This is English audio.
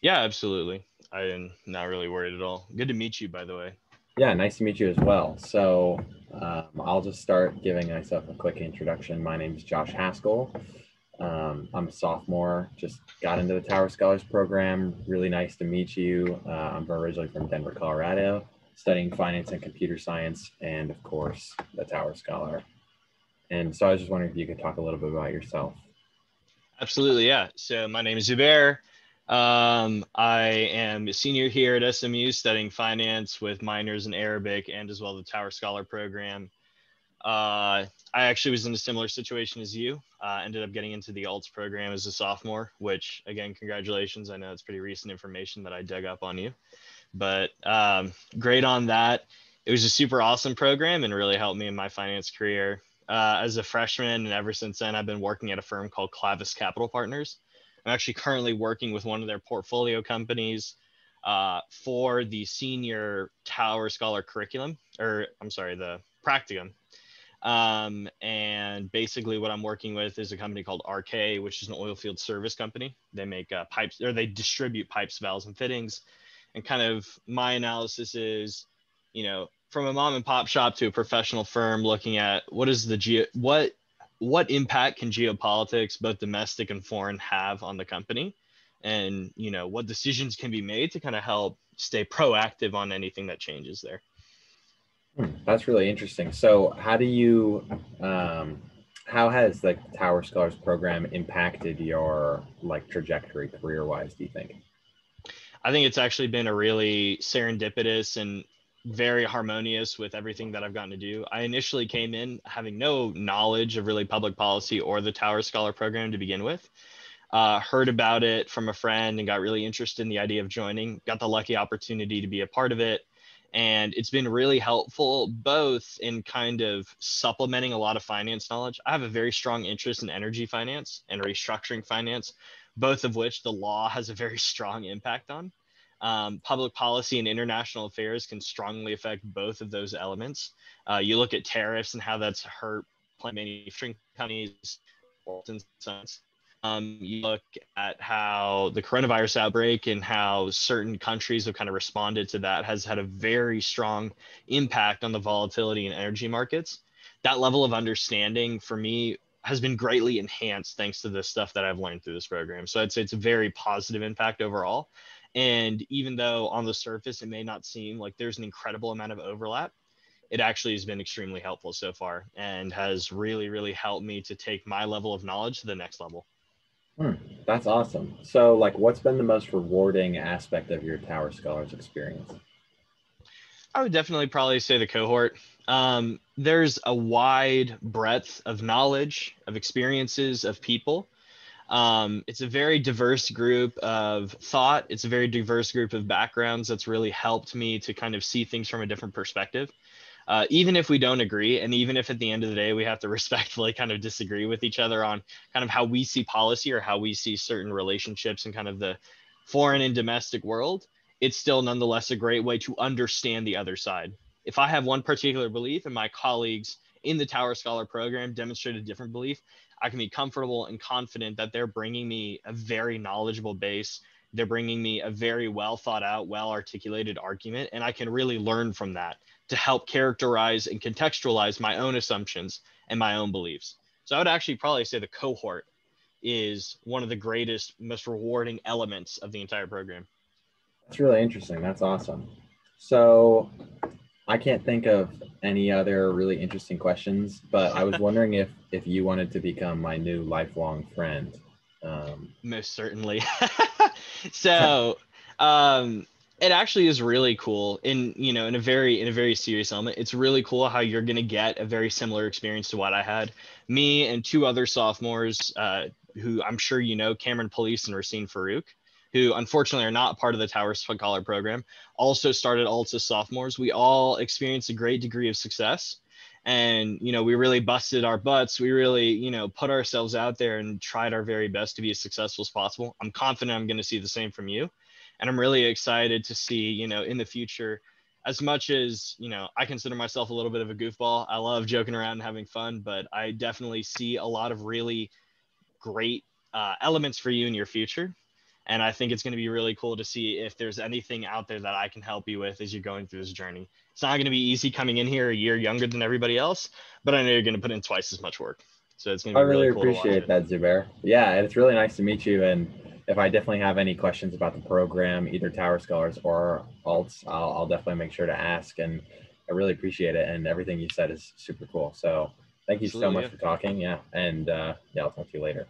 Yeah, absolutely. I am not really worried at all. Good to meet you, by the way. Yeah, nice to meet you as well. So um, I'll just start giving myself a quick introduction. My name is Josh Hascall. Um, I'm a sophomore, just got into the Tower Scholars program. Really nice to meet you. Uh, I'm originally from Denver, Colorado, studying finance and computer science, and of course, the Tower Scholar. And so I was just wondering if you could talk a little bit about yourself. Absolutely, yeah. So my name is Zubair. Um, I am a senior here at SMU studying finance with minors in Arabic and as well the Tower Scholar program. Uh, I actually was in a similar situation as you. Uh, ended up getting into the ALTS program as a sophomore, which again, congratulations. I know it's pretty recent information that I dug up on you, but um, great on that. It was a super awesome program and really helped me in my finance career. Uh, as a freshman, and ever since then, I've been working at a firm called Clavis Capital Partners. I'm actually currently working with one of their portfolio companies uh, for the senior Tower Scholar curriculum, or I'm sorry, the practicum. Um, and basically, what I'm working with is a company called RK, which is an oil field service company. They make uh, pipes, or they distribute pipes, valves, and fittings. And kind of my analysis is, you know, from a mom and pop shop to a professional firm, looking at what is the ge- what what impact can geopolitics, both domestic and foreign, have on the company, and you know what decisions can be made to kind of help stay proactive on anything that changes there. Hmm, that's really interesting. So, how do you, um, how has the Tower Scholars program impacted your like trajectory career wise? Do you think? I think it's actually been a really serendipitous and very harmonious with everything that I've gotten to do. I initially came in having no knowledge of really public policy or the Tower Scholar program to begin with. Uh, heard about it from a friend and got really interested in the idea of joining. Got the lucky opportunity to be a part of it and it's been really helpful both in kind of supplementing a lot of finance knowledge. I have a very strong interest in energy finance and restructuring finance, both of which the law has a very strong impact on. Um, public policy and international affairs can strongly affect both of those elements. Uh, you look at tariffs and how that's hurt plant manufacturing companies. Um, you look at how the coronavirus outbreak and how certain countries have kind of responded to that has had a very strong impact on the volatility in energy markets. That level of understanding for me has been greatly enhanced thanks to the stuff that I've learned through this program. So I'd say it's a very positive impact overall. And even though on the surface it may not seem like there's an incredible amount of overlap, it actually has been extremely helpful so far and has really, really helped me to take my level of knowledge to the next level. Hmm, that's awesome. So, like, what's been the most rewarding aspect of your Tower Scholars experience? I would definitely probably say the cohort. Um, there's a wide breadth of knowledge, of experiences, of people. Um, it's a very diverse group of thought. It's a very diverse group of backgrounds that's really helped me to kind of see things from a different perspective uh, even if we don't agree, and even if at the end of the day we have to respectfully kind of disagree with each other on kind of how we see policy or how we see certain relationships and kind of the foreign and domestic world, it's still nonetheless a great way to understand the other side. If I have one particular belief and my colleagues in the Tower Scholar program demonstrate a different belief, I can be comfortable and confident that they're bringing me a very knowledgeable base. They're bringing me a very well thought out, well articulated argument, and I can really learn from that to help characterize and contextualize my own assumptions and my own beliefs. So I would actually probably say the cohort is one of the greatest, most rewarding elements of the entire program. That's really interesting. That's awesome. So I can't think of any other really interesting questions, but I was wondering if if you wanted to become my new lifelong friend. Um, Most certainly. so um, it actually is really cool in you know in a very in a very serious element it's really cool how you're going to get a very similar experience to what i had me and two other sophomores uh, who i'm sure you know cameron police and racine farouk who unfortunately are not part of the tower scholar program also started ALTS as sophomores we all experienced a great degree of success and you know we really busted our butts we really you know put ourselves out there and tried our very best to be as successful as possible i'm confident i'm going to see the same from you and I'm really excited to see, you know, in the future, as much as, you know, I consider myself a little bit of a goofball. I love joking around and having fun, but I definitely see a lot of really great uh, elements for you in your future. And I think it's going to be really cool to see if there's anything out there that I can help you with as you're going through this journey. It's not going to be easy coming in here a year younger than everybody else, but I know you're going to put in twice as much work. So it's going to be I really, really cool appreciate that, Zubair. Yeah, it's really nice to meet you. And if I definitely have any questions about the program, either Tower Scholars or Alts, I'll, I'll definitely make sure to ask. And I really appreciate it. And everything you said is super cool. So thank you so much yeah. for talking. Yeah. And uh, yeah, I'll talk to you later.